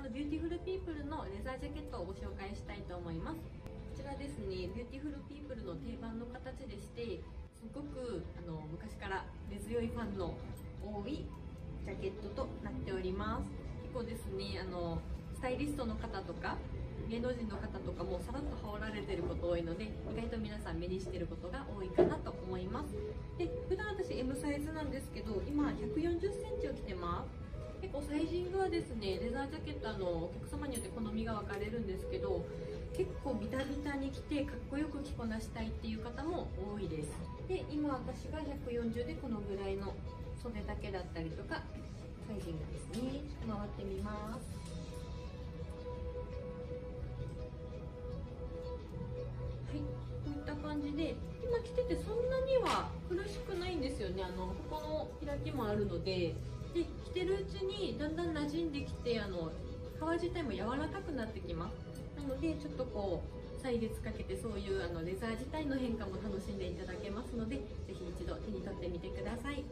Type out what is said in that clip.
らの beautiful people のレザージャケットをご紹介したいと思います。こちらですね beautiful people の定番の形でしてすごくあの昔から根強いファンの多いジャケットとなっております。結構ですねあのスタイリストの方とか芸能人の方とかもさらっと羽織られてること多いので意外と皆さん目にしてることが多いかなと思います。で普段私 M サイズなんですけど今1 4サイジングはですねレザージャケットのお客様によって好みが分かれるんですけど結構ビタビタに着てかっこよく着こなしたいっていう方も多いです。で今私が140でこのぐらいの袖丈だったりとかサイジングですね。回ってみます。はい。こういった感じで今着ててそんなには苦しくないんですよね。あのここの開きもあるので。で着てるうちにだんだん馴染んできてあの皮自体も柔らかくなってきます。なのでちょっとこう歳月かけてそういうあのレザー自体の変化も楽しんでいただけますので是非一度手に取ってみてください。